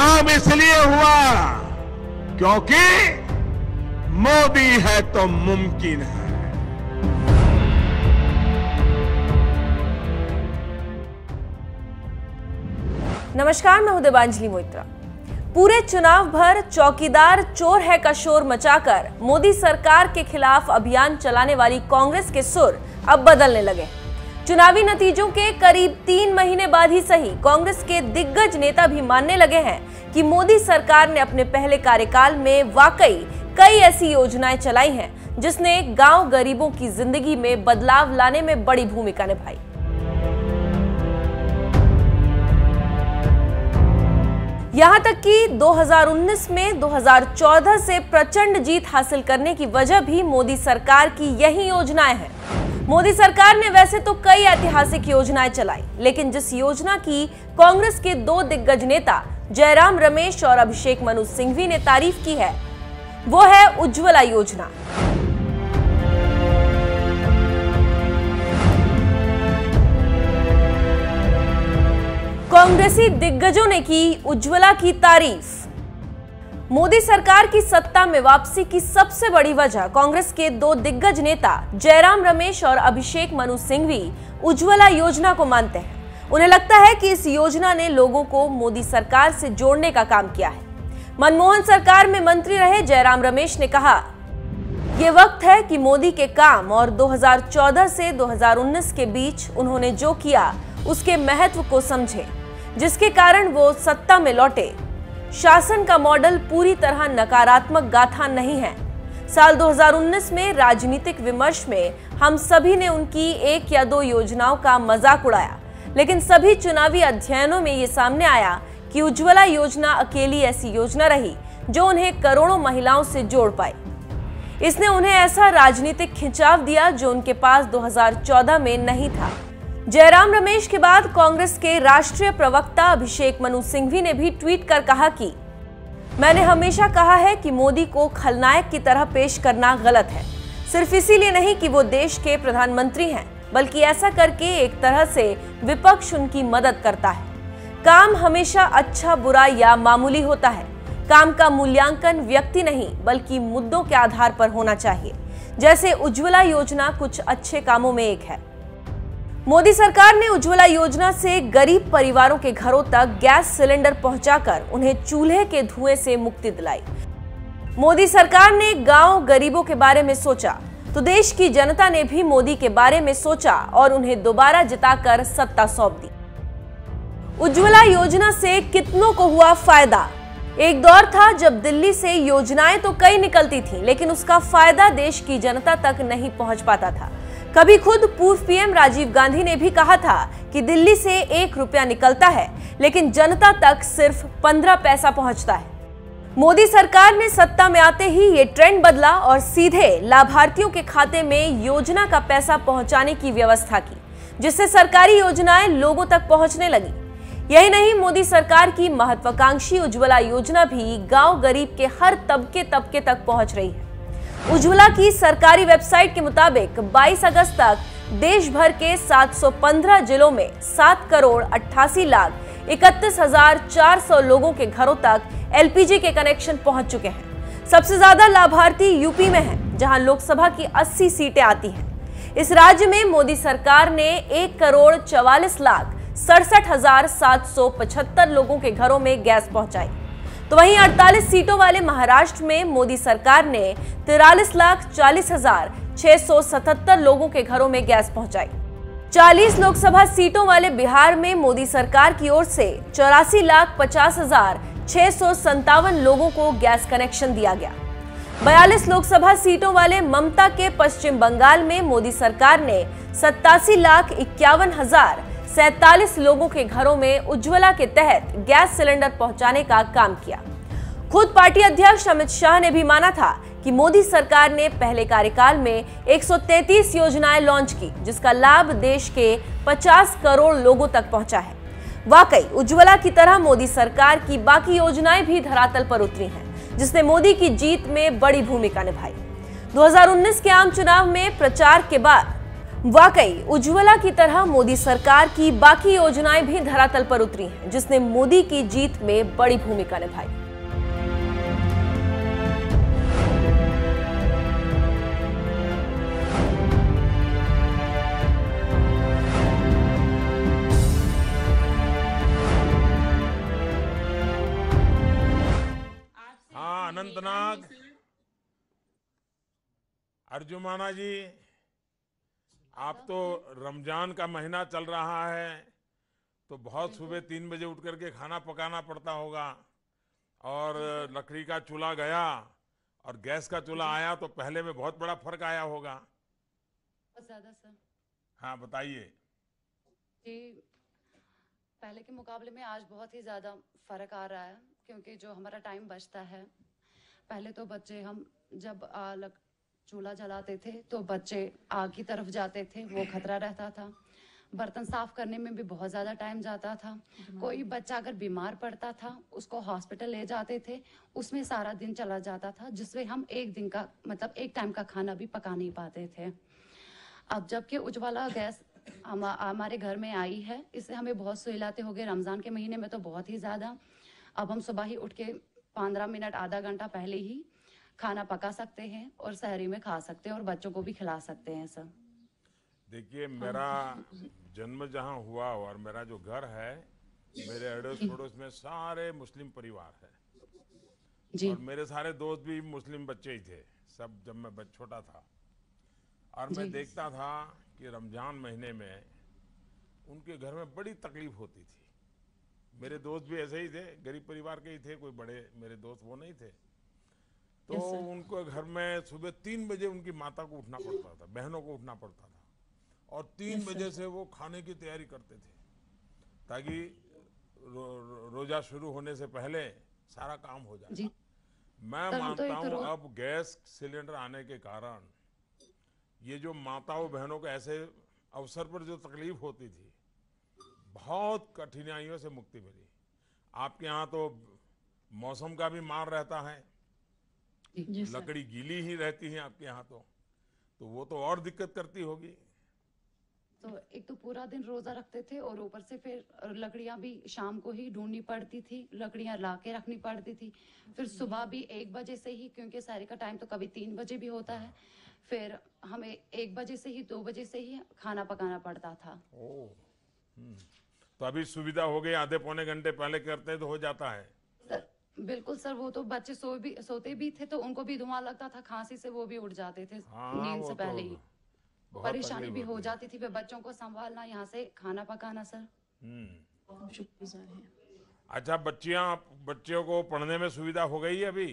चुनाव इसलिए हुआ क्योंकि मोदी है तो मुमकिन है। नमस्कार, मैं हूँ देवांजलि मोइत्रा। पूरे चुनाव भर चौकीदार चोर है का शोर मचाकर मोदी सरकार के खिलाफ अभियान चलाने वाली कांग्रेस के सुर अब बदलने लगे। चुनावी नतीजों के करीब तीन महीने बाद ही सही, कांग्रेस के दिग्गज नेता भी मानने लगे हैं कि मोदी सरकार ने अपने पहले कार्यकाल में वाकई कई ऐसी योजनाएँ चलाई हैं, जिसने गाँव गरीबों की ज़िंदगी में बदलाव लाने में बड़ी भूमिका निभाई। यहाँ तक कि 2019 में 2014 से प्रचंड जीत हासिल करने की वजह भी मोदी सरकार की यही योजनाएँ हैं। मोदी सरकार ने वैसे तो कई ऐतिहासिक योजनाएँ चलाई, लेकिन जिस योजना की कांग्रेस के दो दिग्गज नेता, जयराम रमेश और अभिषेक मनु सिंघवी ने तारीफ़ की है, वो है उज्ज्वला योजना। कांग्रेसी दिग्गजों ने की उज्ज्वला की तारीफ़। मोदी सरकार की सत्ता में वापसी की सबसे बड़ी वजह कांग्रेस के दो दिग्गज नेता जयराम रमेश और अभिषेक मनु सिंघवी उज्ज्वला योजना को मानते हैं। उन्हें लगता है कि इस योजना ने लोगों को मोदी सरकार से जोड़ने का काम किया है। मनमोहन सरकार में मंत्री रहे जयराम रमेश ने कहा, ये वक्त है कि मोदी के काम और 2014 से 2019 के बीच उन्होंने जो किया, उसके महत्व को समझे, जिसके कारण वो सत्ता में लौटे। शासन का मॉडल पूरी तरह नकारात्मक गाथा नहीं है। साल 2019 में राजनीतिक विमर्श में हम सभी ने उनकी एक या दो योजनाओं का मज़ाक उड़ाया, लेकिन सभी चुनावी अध्ययनों में ये सामने आया कि उज्ज्वला योजना अकेली ऐसी योजना रही जो उन्हें करोड़ों महिलाओं से जोड़ पाई। इसने उन्हें ऐसा राजनीतिक खिंचाव दिया जो उनके पास 2014 में नहीं था। जयराम रमेश के बाद कांग्रेस के राष्ट्रीय प्रवक्ता अभिषेक मनु सिंघवी ने भी ट्वीट कर कहा कि, मैंने हमेशा कहा है कि मोदी को खलनायक की तरह पेश करना गलत है। सिर्फ़ इसीलिए नहीं कि वो देश के प्रधानमंत्री हैं, बल्कि ऐसा करके एक तरह से विपक्ष उनकी मदद करता है। काम हमेशा अच्छा बुरा या मामूली होता है। काम का मूल्यांकन व्यक्ति नहीं, बल्कि मुद्दों के आधार पर होना चाहिए। जैसे उज्ज्वला योजना कुछ अच्छे कामों में एक है। मोदी सरकार ने उज्ज्वला योजना से गरीब परिवारों के घरों तक गैस सिलेंडर पहुंचाकर उन्हें चूल्हे के धुएँ से मुक्ति दिलाई। मोदी सरकार ने गाँव गरीबों के बारे में सोचा तो देश की जनता ने भी मोदी के बारे में सोचा और उन्हें दोबारा जिताकर सत्ता सौंप दी। उज्ज्वला योजना से कितनों को हुआ फ़ायदा? एक दौर था जब दिल्ली से योजनाएँ तो कई निकलती थी, लेकिन उसका फ़ायदा देश की जनता तक नहीं पहुँच पाता था। कभी खुद पूर्व पीएम राजीव गांधी ने भी कहा था कि दिल्ली से एक रुपया निकलता है, लेकिन जनता तक सिर्फ़ पंद्रह पैसा पहुँचता है। मोदी सरकार ने सत्ता में आते ही ये ट्रेंड बदला और सीधे लाभार्थियों के खाते में योजना का पैसा पहुँचाने की व्यवस्था की, जिससे सरकारी योजनाएँ लोगों तक पहुँचने लगी। यही नहीं, मोदी सरकार की महत्वाकांक्षी उज्ज्वला योजना भी गाँव गरीब के हर तबके तबके तक पहुँच रही है। उज्ज्वला की सरकारी वेबसाइट के मुताबिक 22 अगस्त तक देश भर के 715 जिलों में 7 करोड़ अट्ठासी लाख इकतीस हज़ार चार सौ लोगों के घरों तक एलपीजी के कनेक्शन पहुँच चुके हैं। सबसे ज़्यादा लाभार्थी यूपी में हैं, जहाँ लोकसभा की 80 सीटें आती हैं। इस राज्य में मोदी सरकार ने एक करोड़ चवालीस लाख सड़सठ हज़ार सात सौ पचहत्तर लोगों के घरों में गैस पहुंचाई। तो वहीं 48 सीटों वाले महाराष्ट्र में मोदी सरकार ने तिरालीस लाख चालीस हज़ार छह सौ सतहत्तर लोगों के घरों में गैस पहुंचाई। 40 लोकसभा सीटों वाले बिहार में मोदी सरकार की ओर से चौरासी लाख पचास हज़ार छह सौ संतावन लोगों को गैस कनेक्शन दिया गया। बयालीस लोकसभा सीटों वाले ममता के पश्चिम बंगाल में मोदी सरकार ने सत्तासी लाख इक्यावन हज़ार सैतालीस लोगों के घरों में उज्ज्वला के तहत गैस सिलेंडर पहुँचाने का काम किया। खुद पार्टी अध्यक्ष अमित शाह ने भी माना था कि मोदी सरकार ने पहले कार्यकाल में 133 योजनाएँ लॉन्च की, जिसका लाभ देश के 50 करोड़ लोगों तक पहुँचा है। वाकई, उज्ज्वला की तरह मोदी सरकार की बाकी योजनाएँ भी धरातल पर उतरी हैं, जिसने मोदी की जीत में बड़ी भूमिका निभाई। 2019 के आम चुनाव में प्रचार के बाद वाकई, उज्ज्वला की तरह मोदी सरकार की बाकी योजनाएँ भी धरातल पर उतरी हैं, जिसने मोदी की जीत में बड़ी भूमिका निभाई। हाँ अनंतनाग। अर्जुमाना जी आप तो रमज़ान का महीना चल रहा है तो बहुत सुबह तीन बजे उठ करके खाना पकाना पड़ता होगा। और लकड़ी का चूल्हा गया और गैस का चूल्हा आया तो पहले में बहुत बड़ा फ़र्क आया होगा। ज़्यादा सर। हाँ बताइए। जी पहले के मुकाबले में आज बहुत ही ज़्यादा फ़र्क आ रहा है क्योंकि जो हमारा टाइम बचता है पहले तो बच्चे हम जब आ, लग चूल्हा जलाते थे तो बच्चे आग की तरफ़ जाते थे वो खतरा रहता था। बर्तन साफ़ करने में भी बहुत ज़्यादा टाइम जाता था। कोई बच्चा अगर बीमार पड़ता था उसको हॉस्पिटल ले जाते थे उसमें सारा दिन चला जाता था जिसमें हम एक दिन का मतलब एक टाइम का खाना भी पका नहीं पाते थे। अब जबकि उज्ज्वला गैस हम हमारे घर में आई है इससे हमें बहुत सहूलियतें हो गई रमज़ान के महीने में तो बहुत ही ज़्यादा। अब हम सुबह ही उठ के पंद्रह मिनट आधा घंटा पहले ही खाना पका सकते हैं और सहरी में खा सकते हैं और बच्चों को भी खिला सकते हैं सर। देखिए मेरा जन्म जहाँ हुआ और मेरा जो घर है मेरे अड़ोस पड़ोस में सारे मुस्लिम परिवार है। जी। और मेरे सारे दोस्त भी मुस्लिम बच्चे ही थे सब जब मैं बच छोटा था। और मैं देखता था कि रमज़ान महीने में उनके घर में बड़ी तकलीफ़ होती थी। मेरे दोस्त भी ऐसे ही थे गरीब परिवार के ही थे कोई बड़े मेरे दोस्त वो नहीं थे। तो Yes, उनको घर में सुबह तीन बजे उनकी माता को उठना पड़ता था बहनों को उठना पड़ता था। और तीन बजे से वो खाने की तैयारी करते थे ताकि रो, रो, रोजा शुरू होने से पहले सारा काम हो जाए। मैं तो मानता हूँ अब गैस सिलेंडर आने के कारण ये जो माताओं बहनों को ऐसे अवसर पर जो तकलीफ़ होती थी बहुत कठिनाइयों से मुक्ति मिली। आपके यहाँ तो मौसम का भी मार रहता है लकड़ी गीली ही रहती है आपके यहाँ तो तो वो तो और दिक्कत करती होगी। तो एक तो पूरा दिन रोजा रखते थे और ऊपर से फिर लकड़ियाँ भी शाम को ही ढूंढनी पड़ती थी लकड़ियाँ ला के रखनी पड़ती थी। फिर सुबह भी एक बजे से ही क्योंकि सारे का टाइम तो कभी तीन बजे भी होता है फिर हमें एक बजे से ही दो बजे से ही खाना पकाना पड़ता था। ओ हम्म। तो अभी सुविधा हो गई आधे पौने घंटे पहले करते तो हो जाता है। बिल्कुल सर वो तो बच्चे सो भी सोते भी थे तो उनको भी धुआँ लगता था खांसी से वो भी उठ जाते थे हाँ नींद से तो पहले ही। परेशानी भी हो जाती थी फिर बच्चों को संभालना यहाँ से खाना पकाना सर। हम्म। शुक्रगुजार हैं। अच्छा बच्चियाँ बच्चियों को पढ़ने में सुविधा हो गई है अभी?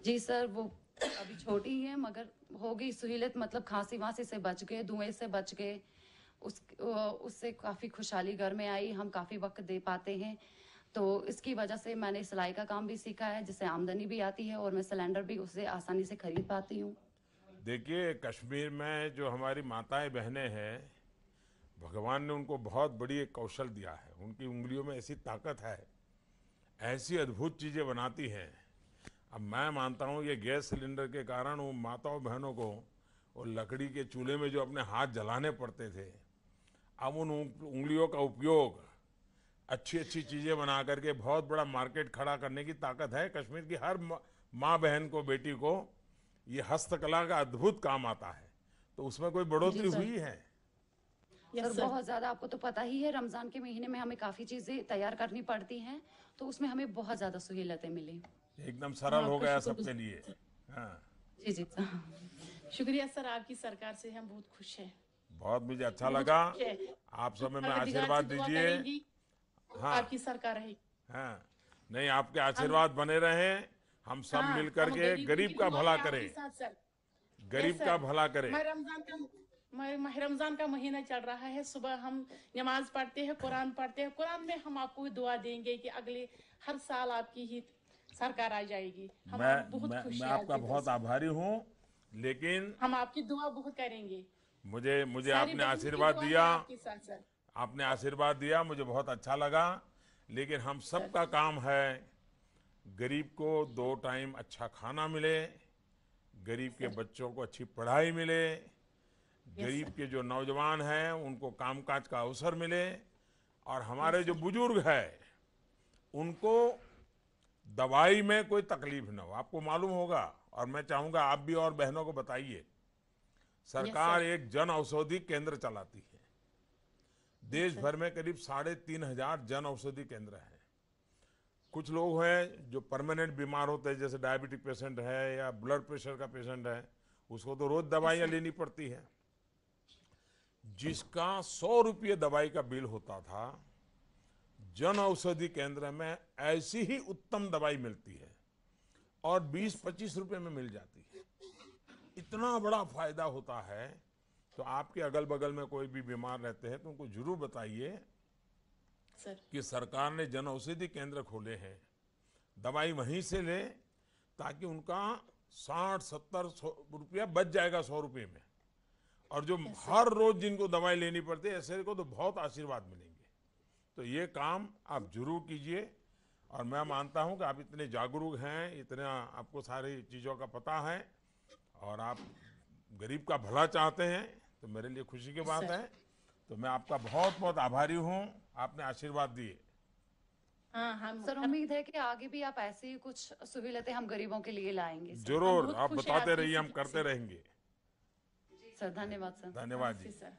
जी सर वो अभी छोटी ही है मगर हो गई सहूलियत मतलब खांसी वासी से बच गए धुएँ से बच गए। उस उससे काफ़ी खुशहाली घर में आई हम काफ़ी वक्त दे पाते हैं। तो इसकी वजह से मैंने सिलाई का काम भी सीखा है, जिससे आमदनी भी आती है और मैं सिलेंडर भी उससे आसानी से खरीद पाती हूँ। देखिए, कश्मीर में जो हमारी माताएँ बहनें हैं, भगवान ने उनको बहुत बड़ी एक कौशल दिया है। उनकी उंगलियों में ऐसी ताकत है, ऐसी अद्भुत चीज़ें बनाती हैं। अब मैं मानता हूँ, ये गैस सिलेंडर के कारण वो माताओं बहनों को वो लकड़ी के चूल्हे में जो अपने हाथ जलाने पड़ते थे, अब उन उंगलियों का उपयोग अच्छी अच्छी चीज़ें बना करके बहुत बड़ा मार्केट खड़ा करने की ताकत है। कश्मीर की हर माँ- माँ बहन को बेटी को ये हस्तकला का अद्भुत काम आता है। तो उसमें कोई बढ़ोतरी हुई है? सर बहुत ज़्यादा आपको तो पता ही है रमज़ान के महीने में हमें काफ़ी चीज़ें तैयार करनी पड़ती हैं तो उसमें हमें बहुत ज़्यादा सहूलतें मिली। एकदम सरल हो गया सबके लिए। हाँ। जी जी शुक्रिया सर आपकी सरकार से हम बहुत खुश हैं। बहुत मुझे अच्छा लगा। आप सब में आशीर्वाद दीजिए। हाँ। आपकी सरकार रहे हाँ। नहीं आपके आशीर्वाद बने रहे हम सब हाँ, मिल हम करके की गरीब का भला करें। गरीब का भला करें। मैं रमज़ान का मैं रमज़ान का महीना चल रहा है। सुबह हम नमाज़ पढ़ते हैं कुरान पढ़ते हैं। कुरान में हम आपको दुआ देंगे कि अगले हर साल आपकी ही सरकार आ जाएगी। हम मैं बहुत मैं, मैं आपका बहुत आभारी हूँ लेकिन हम आपकी दुआ बहुत करेंगे। मुझे मुझे आपने आशीर्वाद दिया। आपने आशीर्वाद दिया मुझे बहुत अच्छा लगा। लेकिन हम सबका काम है गरीब को दो टाइम अच्छा खाना मिले गरीब के बच्चों को अच्छी पढ़ाई मिले गरीब के जो नौजवान हैं उनको कामकाज का अवसर मिले और हमारे जो बुज़ुर्ग हैं उनको दवाई में कोई तकलीफ़ न हो। आपको मालूम होगा और मैं चाहूँगा आप भी और बहनों को बताइए सरकार एक जन औषधि केंद्र चलाती है। देश भर में करीब साढ़े तीन हज़ार जन औषधि केंद्र हैं। कुछ लोग हैं जो परमानेंट बीमार होते हैं जैसे डायबिटिक पेशेंट है या ब्लड प्रेशर का पेशेंट है उसको तो रोज दवाइयाँ लेनी पड़ती है। जिसका सौ रुपये दवाई का बिल होता था जन औषधि केंद्र में ऐसी ही उत्तम दवाई मिलती है और 20-25 रुपए में मिल जाती है। इतना बड़ा फ़ायदा होता है तो आपके अगल बगल में कोई भी बीमार रहते हैं तो उनको ज़रूर बताइए कि सरकार ने जन औषधि केंद्र खोले हैं। दवाई वहीं से ले ताकि उनका साठ सत्तर सौ रुपया बच जाएगा सौ रुपये में। और जो हर रोज जिनको दवाई लेनी पड़ती है ऐसे को तो बहुत आशीर्वाद मिलेंगे। तो ये काम आप ज़रूर कीजिए। और मैं मानता हूँ कि आप इतने जागरूक हैं इतना आपको सारी चीज़ों का पता है और आप गरीब का भला चाहते हैं तो मेरे लिए खुशी की बात है। तो मैं आपका बहुत बहुत आभारी हूँ। आपने आशीर्वाद दिए। हाँ हम सर उम्मीद है कि आगे भी आप ऐसी ही कुछ सुविधाएँ हम गरीबों के लिए लाएँगे ज़रूर आप बताते रहिए हम करते रहेंगे। सर धन्यवाद सर धन्यवाद जी। सर